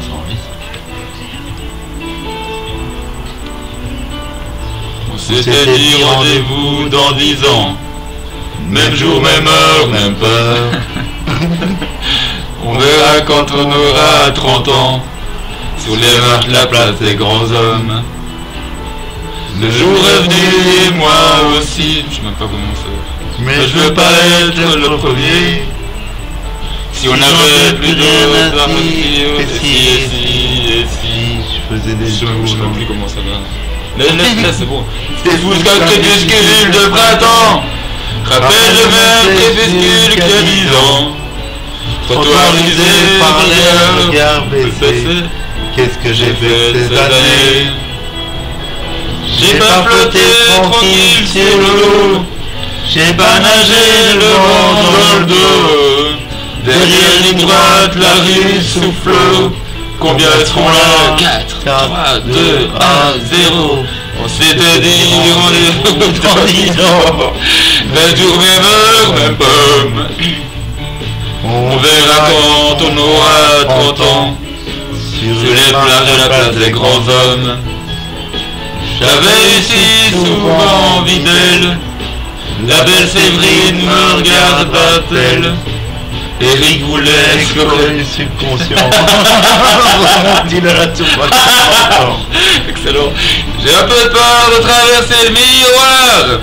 ça. On s'était dit rendez-vous dans dix ans. Même jour, même heure, même peur. On verra quand on aura 30 ans. Sous les marches de la place des grands hommes. Le jour est venu et moi aussi. Je sais même pas comment faire. Mais Je veux pas être le premier. Si on avait plus de parties, et si, et si, et si. je faisais des même- je sais choses. plus comment ça va. Laisse, laisse, c'est bon. C'était fou ce crépuscule de printemps. Rappelle le même crépuscule qu'il y a dix ans. Trottoir usé par les regard baissé. Qu'est-ce que j'ai fait ces années J'ai pas flotté tranquille sur l'eau. J'ai pas nagé le vent dans le dos. Derrière ligne droite, la rue souffle. Combien seront là? 4, 3, 2, 1, 0. On s'était dit, on est dans 10 ans. Même jour, même heure, même pomme. On verra quand on aura 30 ans. Sur les plages de la place des grands hommes. J'avais ici souvent envie d'elle. La belle Séverine me regarda-t-elle Eric voulait explorer le subconscient. La. Excellent. J'ai un peu peur de traverser le miroir.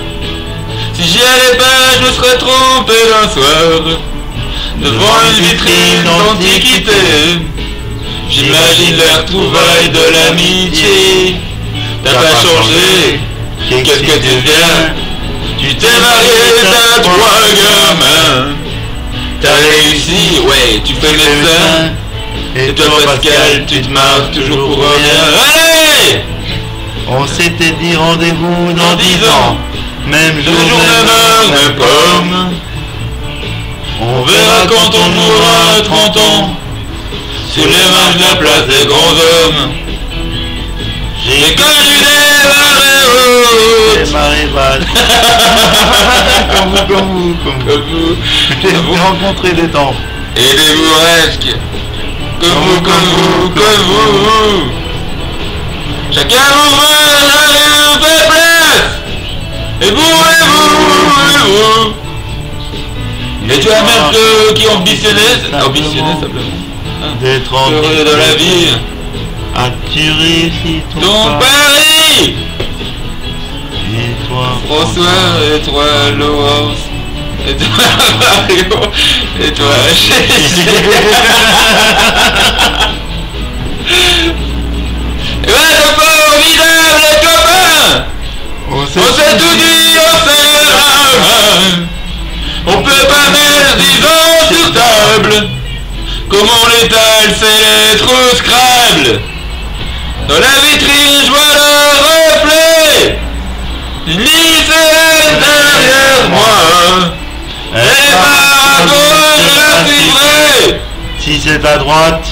Si j'y allais pas, je me serais trompé d'un soir. Devant une vitrine d'antiquité. J'imagine les retrouvailles de l'amitié. T'as pas changé, qu'est-ce que tu viens? Tu t'es marié, t'as trois gamins. T'as réussi, ouais, tu fais médecin. Et toi Pascal, tu te marres toujours pour rien. Allez On s'était dit rendez-vous dans Dans 10 dix ans. Même jour, Toujours même. On verra quand on aura 30 ans. Sur les marches de la place des grands hommes. J'ai connu des marées hautes. marées basses. Comme vous, comme vous, J'ai rencontré des temps. et des bourrasques. Comme vous, comme vous, comme vous. Chacun vous veut on fait place. Et vous, et vous, et vous. Et tu as même ceux qui ambitionnait, ambitionnaient simplement. D'être Heureux de la vie. As-tu réussi ton, Ton pas pari Et toi, François et toi Laurence et toi Mario. Et toi Gégé. Et ouais c'est pas formidable les copains. On s'est tout dit, on s'est On peut pas mettre dix ans sur table. Comme on l'étale c'est les trous Scrabble Dans la vitrine je vois le reflet Lycéenne derrière moi. Et à gauche la Si c'est à droite.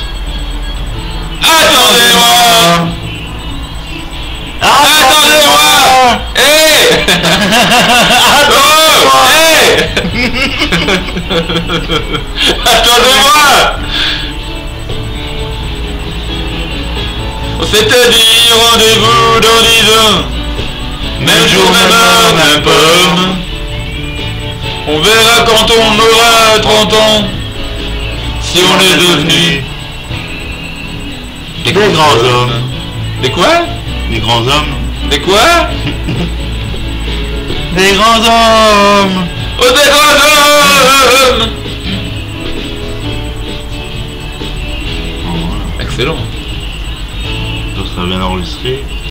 Attendez-moi Attendez-moi Oh Hé Attendez-moi On s'était dit rendez-vous dans dix ans Même jour, même heure, même pomme On verra quand on aura 30 ans Si on est devenu Des grands hommes. Des quoi? Des grands hommes. Des quoi? Des grands hommes. Oh des grands hommes